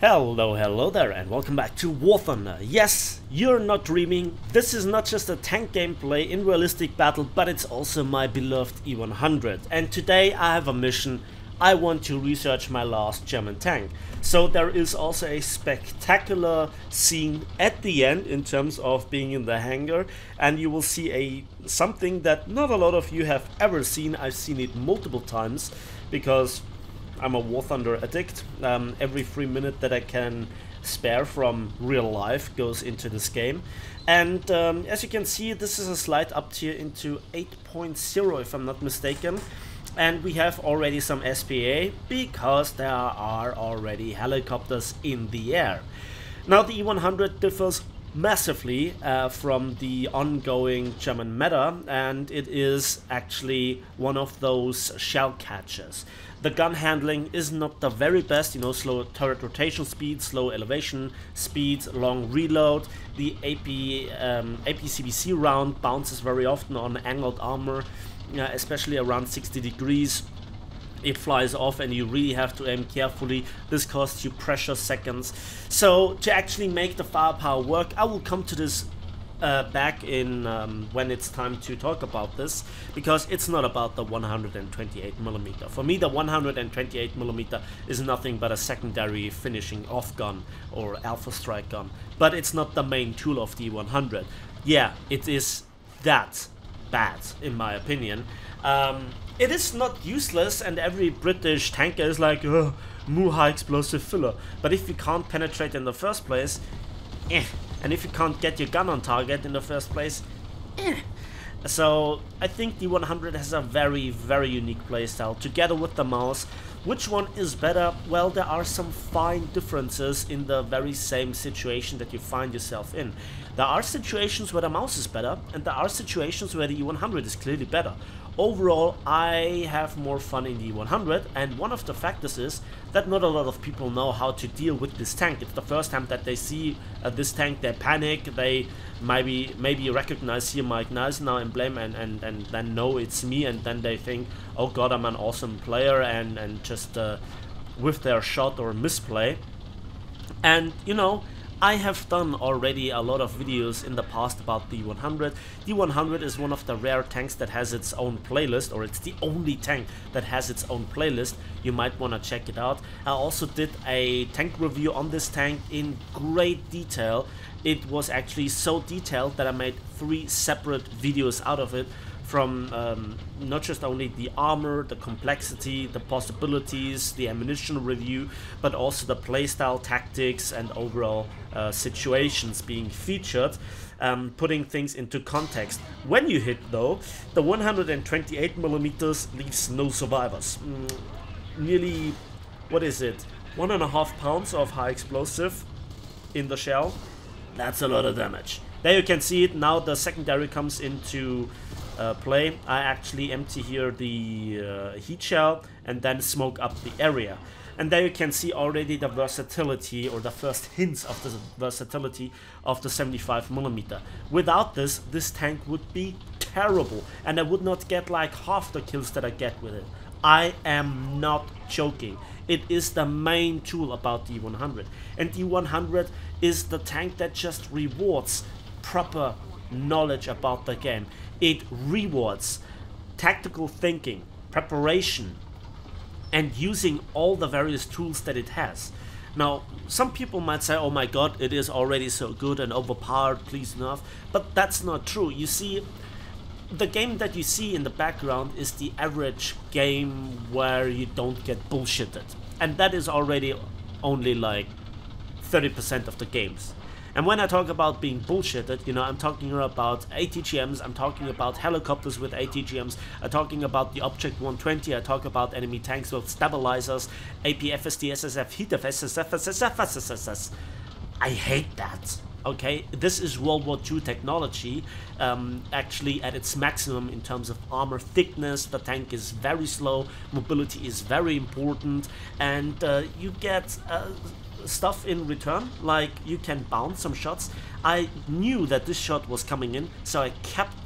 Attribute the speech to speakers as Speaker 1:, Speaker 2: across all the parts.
Speaker 1: Hello, hello there, and welcome back to War Thunder. Yes, you're not dreaming. This is not just a tank gameplay in realistic battle, but it's also my beloved E100. And today I have a mission. I want to research my last German tank. So there is also a spectacular scene at the end in terms of being in the hangar, and you will see a something that not a lot of you have ever seen. I've seen it multiple times because I'm a War Thunder addict. Um, every free minute that I can spare from real life goes into this game. And um, as you can see, this is a slight up tier into 8.0 if I'm not mistaken. And we have already some SPA because there are already helicopters in the air. Now the E100 differs massively uh, from the ongoing German meta and it is actually one of those shell catchers. The gun handling is not the very best, you know, slow turret rotation speed, slow elevation speed, long reload. The AP, um, APCBC round bounces very often on angled armor, uh, especially around 60 degrees it flies off and you really have to aim carefully. This costs you precious seconds. So to actually make the firepower work, I will come to this uh, back in um, when it's time to talk about this because it's not about the 128 millimeter. For me, the 128 millimeter is nothing but a secondary finishing off gun or alpha strike gun, but it's not the main tool of the 100. Yeah, it is that bad in my opinion. Um, it is not useless and every British tanker is like, oh, Muha explosive filler. But if you can't penetrate in the first place, eh. And if you can't get your gun on target in the first place, eh. So I think the 100 has a very, very unique playstyle together with the Maus. Which one is better? Well, there are some fine differences in the very same situation that you find yourself in. There are situations where the Maus is better, and there are situations where the E100 is clearly better. Overall, I have more fun in the 100 and one of the factors is that not a lot of people know how to deal with this tank. It's the first time that they see uh, this tank, they panic, they maybe maybe recognize here Mike now emblem and, and, and then know it's me and then they think, oh god, I'm an awesome player and, and just uh, with their shot or misplay. And, you know, I have done already a lot of videos in the past about the 100. The 100 is one of the rare tanks that has its own playlist, or it's the only tank that has its own playlist. You might want to check it out. I also did a tank review on this tank in great detail. It was actually so detailed that I made three separate videos out of it from um, not just only the armor, the complexity, the possibilities, the ammunition review, but also the playstyle tactics and overall uh, situations being featured, um, putting things into context. When you hit though, the 128 millimeters leaves no survivors. Mm, nearly, what is it, one and a half pounds of high explosive in the shell. That's a lot of damage. There you can see it, now the secondary comes into uh, play, I actually empty here the uh, heat shell and then smoke up the area. And there you can see already the versatility or the first hints of the versatility of the 75mm. Without this, this tank would be terrible and I would not get like half the kills that I get with it. I am not joking. It is the main tool about the 100 And the 100 is the tank that just rewards proper knowledge about the game. It rewards tactical thinking, preparation, and using all the various tools that it has. Now, some people might say, oh my god, it is already so good and overpowered, please enough. But that's not true. You see, the game that you see in the background is the average game where you don't get bullshitted. And that is already only like 30% of the games. And when I talk about being bullshitted, you know, I'm talking about ATGMs, I'm talking about helicopters with ATGMs, I'm talking about the Object 120, I talk about enemy tanks with stabilizers, AP, FSD, SSF, HEAT SSF, SSF, SSS. I hate that. Okay, this is World War II technology, um, actually at its maximum in terms of armor thickness. The tank is very slow, mobility is very important, and uh, you get uh, stuff in return, like you can bounce some shots. I knew that this shot was coming in, so I kept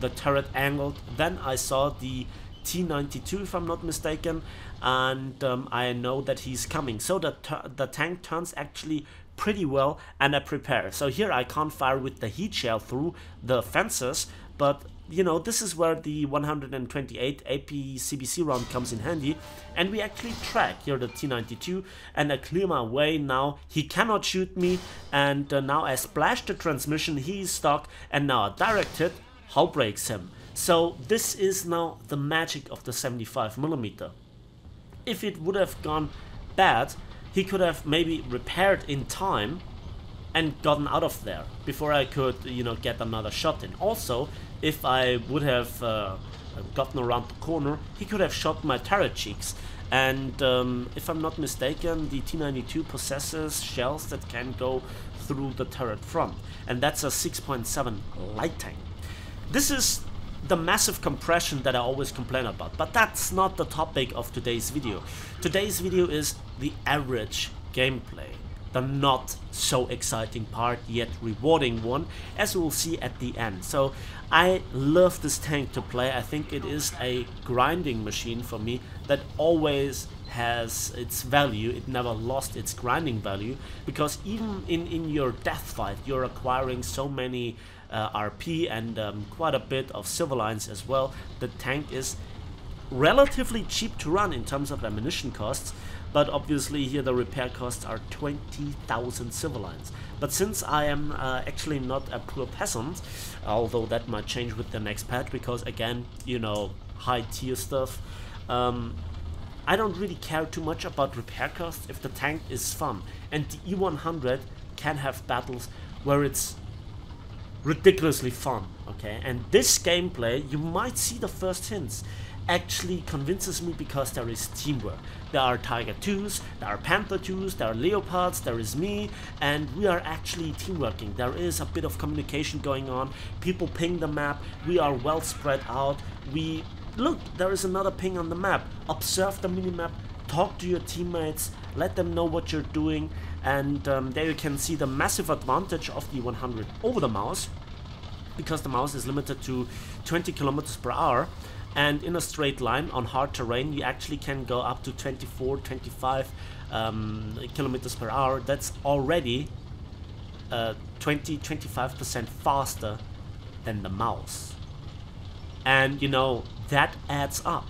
Speaker 1: the turret angled. Then I saw the T92 if I'm not mistaken and um, I know that he's coming so the, the tank turns actually pretty well and I prepare so here I can't fire with the heat shell through the fences but you know, this is where the 128 AP CBC round comes in handy. And we actually track here the T92 and I clear my way now. He cannot shoot me and uh, now I splash the transmission, he is stuck and now I direct hit, hull breaks him. So this is now the magic of the 75mm. If it would have gone bad, he could have maybe repaired in time and gotten out of there before I could, you know, get another shot in. Also, if I would have uh, gotten around the corner, he could have shot my turret cheeks. And um, if I'm not mistaken, the T92 possesses shells that can go through the turret front. And that's a 6.7 light tank. This is the massive compression that I always complain about, but that's not the topic of today's video. Today's video is the average gameplay the not so exciting part yet rewarding one as we'll see at the end. So I love this tank to play. I think it is a grinding machine for me that always has its value. It never lost its grinding value because even in in your death fight you're acquiring so many uh, RP and um, quite a bit of Silver Lions as well. The tank is relatively cheap to run in terms of ammunition costs but obviously here the repair costs are 20,000 Silver Lions. But since I am uh, actually not a poor peasant, although that might change with the next patch because again, you know, high tier stuff, um, I don't really care too much about repair costs if the tank is fun. And the E100 can have battles where it's ridiculously fun, okay? And this gameplay, you might see the first hints actually convinces me because there is teamwork. There are Tiger 2s, there are Panther 2s, there are Leopards, there is me, and we are actually teamworking. There is a bit of communication going on, people ping the map, we are well spread out, we... Look, there is another ping on the map. Observe the minimap, talk to your teammates, let them know what you're doing, and um, there you can see the massive advantage of the 100 over the Maus, because the Maus is limited to 20 kilometers per hour and in a straight line on hard terrain you actually can go up to 24 25 um, kilometers per hour. That's already uh, 20 25 percent faster than the Maus. And you know that adds up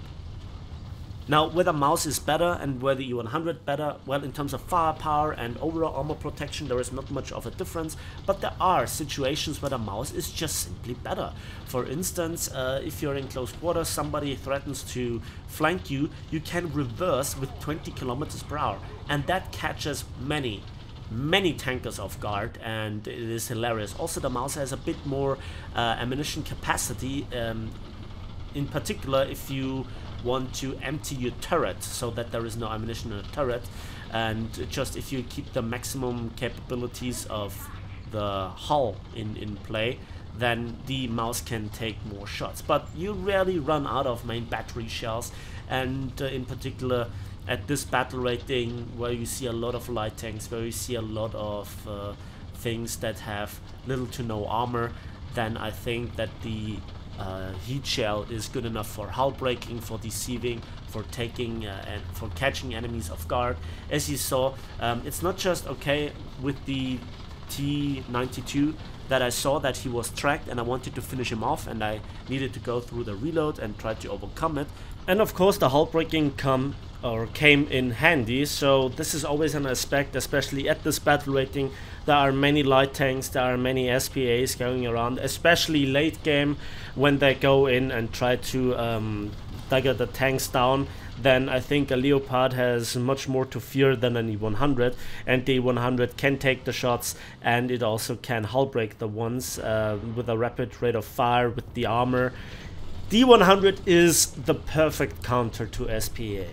Speaker 1: now, whether Maus is better and whether E100 better, well, in terms of firepower and overall armor protection, there is not much of a difference, but there are situations where the Maus is just simply better. For instance, uh, if you're in close quarters, somebody threatens to flank you, you can reverse with 20 kilometers per hour, and that catches many many tankers off guard and it is hilarious. Also the Maus has a bit more uh, ammunition capacity um, in particular if you want to empty your turret so that there is no ammunition in the turret. And just if you keep the maximum capabilities of the hull in, in play then the Maus can take more shots. But you rarely run out of main battery shells. And uh, in particular at this battle rating where you see a lot of light tanks where you see a lot of uh, things that have little to no armor then I think that the uh, heat shell is good enough for hull breaking, for deceiving, for taking uh, and for catching enemies off guard. As you saw, um, it's not just okay with the T92 that I saw that he was tracked and I wanted to finish him off and I needed to go through the reload and try to overcome it. And of course the hull breaking come or came in handy. So this is always an aspect especially at this battle rating there are many light tanks there are many SPAs going around especially late game when they go in and try to um, dagger the tanks down then I think a Leopard has much more to fear than an E100 and the E100 can take the shots and it also can hull break the ones uh, with a rapid rate of fire with the armor. D100 is the perfect counter to SPA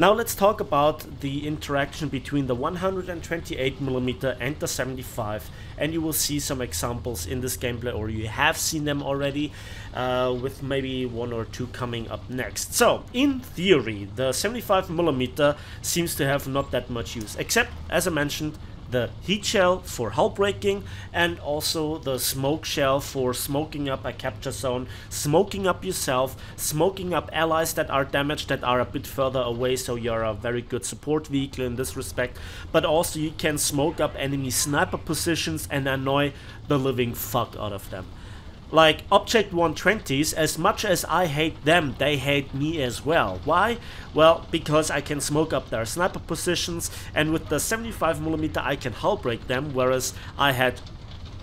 Speaker 1: now let's talk about the interaction between the 128mm and the 75 and you will see some examples in this gameplay or you have seen them already uh, with maybe one or two coming up next. So in theory the 75mm seems to have not that much use except as I mentioned the heat shell for hull breaking and also the smoke shell for smoking up a capture zone, smoking up yourself, smoking up allies that are damaged that are a bit further away so you're a very good support vehicle in this respect, but also you can smoke up enemy sniper positions and annoy the living fuck out of them. Like Object 120s, as much as I hate them, they hate me as well. Why? Well, because I can smoke up their sniper positions and with the 75mm I can hull break them, whereas I had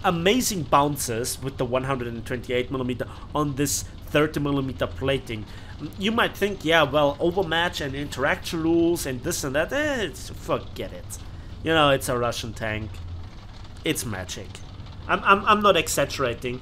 Speaker 1: amazing bounces with the 128mm on this 30mm plating. You might think, yeah, well, overmatch and interaction rules and this and that, eh, forget it. You know, it's a Russian tank. It's magic. I'm, I'm, I'm not exaggerating.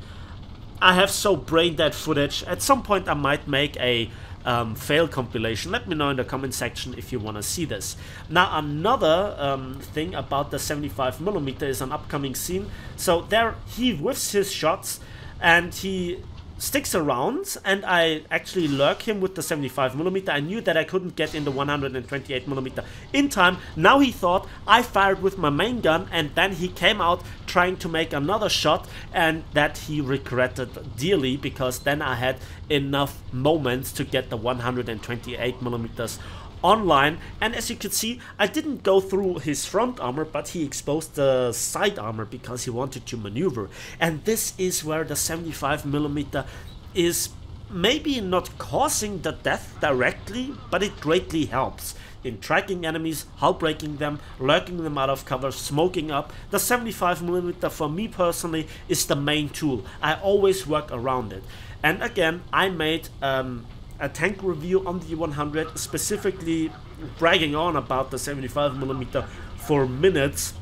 Speaker 1: I have so brain dead footage. At some point I might make a um, fail compilation. Let me know in the comment section if you want to see this. Now another um, thing about the 75mm is an upcoming scene. So there he whiffs his shots and he sticks around and I actually lurk him with the 75mm. I knew that I couldn't get in the 128mm in time. Now he thought I fired with my main gun and then he came out trying to make another shot and that he regretted dearly because then I had enough moments to get the 128mm online and as you can see I didn't go through his front armor but he exposed the side armor because he wanted to maneuver and this is where the 75mm is maybe not causing the death directly but it greatly helps in tracking enemies, hull breaking them, lurking them out of cover, smoking up. The 75mm for me personally is the main tool. I always work around it. And again, I made um, a tank review on the 100 specifically bragging on about the 75mm for minutes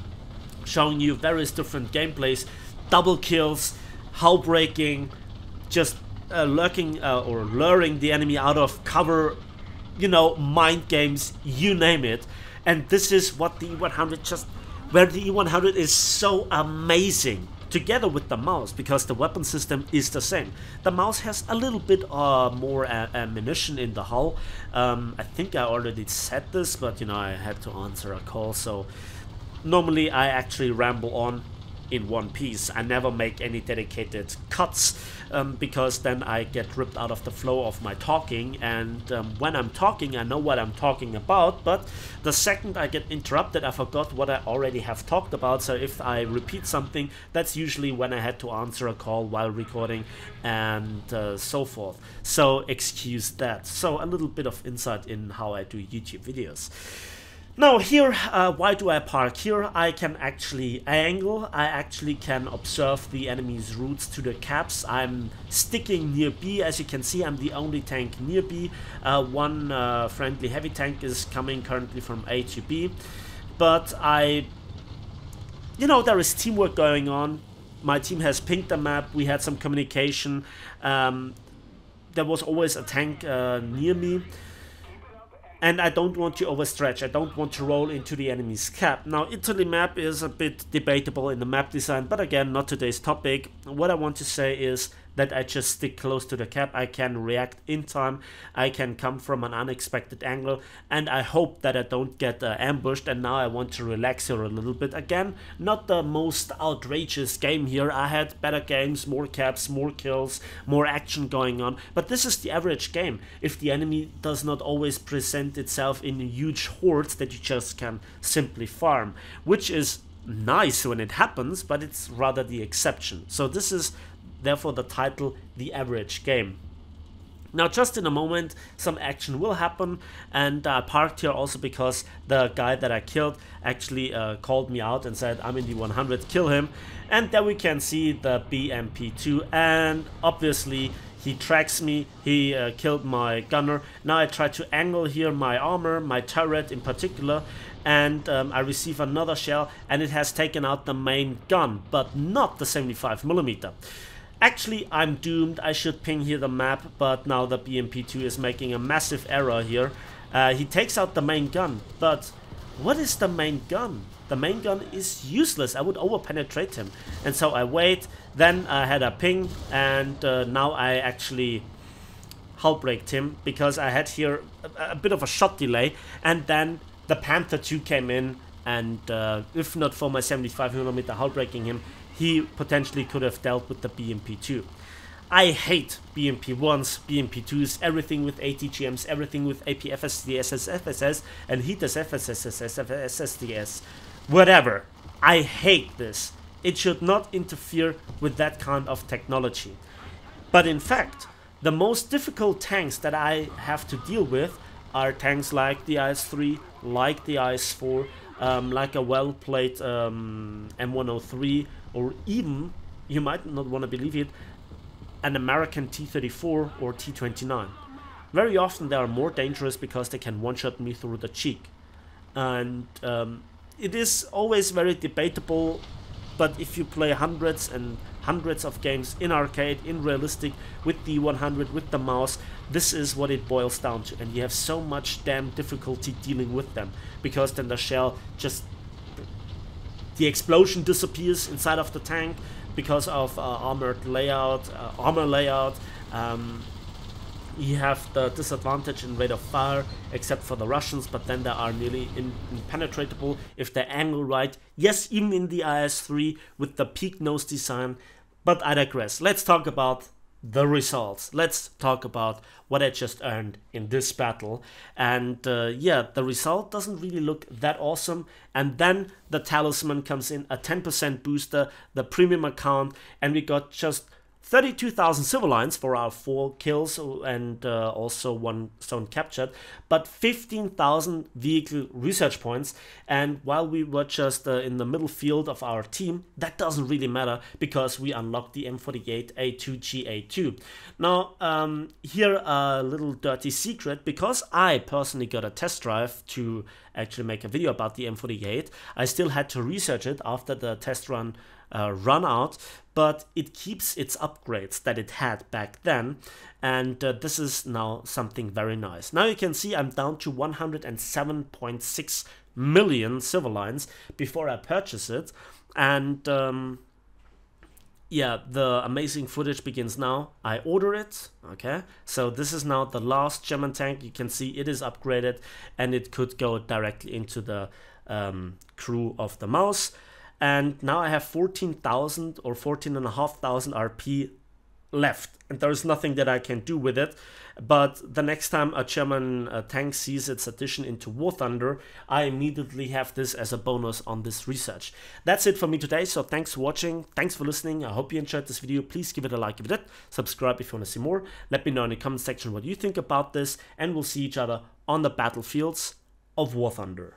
Speaker 1: showing you various different gameplays double kills hull breaking just uh, lurking uh, or luring the enemy out of cover you know mind games you name it. And this is what the E100 just where the E100 is so amazing together with the Maus because the weapon system is the same. The Maus has a little bit uh, more ammunition in the hull. Um, I think I already said this, but you know I had to answer a call, so normally I actually ramble on in one piece. I never make any dedicated cuts um, because then I get ripped out of the flow of my talking and um, when I'm talking I know what I'm talking about but the second I get interrupted I forgot what I already have talked about so if I repeat something that's usually when I had to answer a call while recording and uh, so forth. So excuse that. So a little bit of insight in how I do YouTube videos. Now here, uh, why do I park? Here I can actually angle, I actually can observe the enemy's routes to the caps. I'm sticking near B, as you can see I'm the only tank near B. Uh, one uh, friendly heavy tank is coming currently from A to B. But I, you know, there is teamwork going on. My team has pinged the map, we had some communication. Um, there was always a tank uh, near me and I don't want to overstretch. I don't want to roll into the enemy's cap. Now, Italy map is a bit debatable in the map design, but again, not today's topic. What I want to say is that I just stick close to the cap. I can react in time. I can come from an unexpected angle and I hope that I don't get uh, ambushed and now I want to relax here a little bit. Again, not the most outrageous game here. I had better games, more caps, more kills, more action going on. But this is the average game. If the enemy does not always present itself in huge hordes that you just can simply farm, which is nice when it happens, but it's rather the exception. So this is therefore the title The Average Game. Now just in a moment some action will happen and I uh, parked here also because the guy that I killed actually uh, called me out and said I'm in the 100 kill him and there we can see the BMP2 and obviously he tracks me, he uh, killed my gunner. Now I try to angle here my armor, my turret in particular, and um, I receive another shell and it has taken out the main gun, but not the 75 millimeter. Actually, I'm doomed. I should ping here the map, but now the BMP2 is making a massive error here. Uh, he takes out the main gun, but what is the main gun? The main gun is useless. I would overpenetrate him. And so I wait, then I had a ping, and uh, now I actually hull braked him because I had here a, a bit of a shot delay, and then the Panther 2 came in and uh, if not for my 75mm hull breaking him, he potentially could have dealt with the BMP2. I hate BMP1s, BMP2s, everything with ATGMs, everything with APFSDS, FSS, and HETAS FSS, SSDS, whatever. I hate this. It should not interfere with that kind of technology. But in fact, the most difficult tanks that I have to deal with are tanks like the IS-3, like the IS-4, um, like a well-played um, M103, or even, you might not want to believe it, an American T-34 or T-29. Very often they are more dangerous because they can one-shot me through the cheek. And um, it is always very debatable, but if you play hundreds and hundreds of games in arcade, in realistic, with the 100, with the Maus, this is what it boils down to. And you have so much damn difficulty dealing with them, because then the shell just... The explosion disappears inside of the tank, because of uh, armored layout, uh, armor layout. Um, you have the disadvantage in rate of fire, except for the Russians, but then they are nearly impenetrable if they angle right. Yes, even in the IS-3 with the peak nose design, but I digress. Let's talk about the results. Let's talk about what I just earned in this battle. And uh, yeah, the result doesn't really look that awesome. And then the talisman comes in, a 10% booster, the premium account, and we got just 32,000 Silver Lions for our 4 kills and uh, also 1 zone captured, but 15,000 vehicle research points. And while we were just uh, in the middle field of our team, that doesn't really matter because we unlocked the M48A2GA2. Now, um, here a little dirty secret, because I personally got a test drive to actually make a video about the M48, I still had to research it after the test run uh, run out, but it keeps its upgrades that it had back then. And uh, this is now something very nice. Now you can see I'm down to 107.6 million Silver Lions before I purchase it. And um, yeah, the amazing footage begins now. I order it, okay? So this is now the last German tank. You can see it is upgraded and it could go directly into the um, crew of the Maus and now I have 14,000 or 14,500 RP left. And there's nothing that I can do with it. But the next time a German uh, tank sees its addition into War Thunder I immediately have this as a bonus on this research. That's it for me today. So thanks for watching, thanks for listening, I hope you enjoyed this video, please give it a like if you did, subscribe if you want to see more, let me know in the comment section what you think about this. And we'll see each other on the battlefields of War Thunder.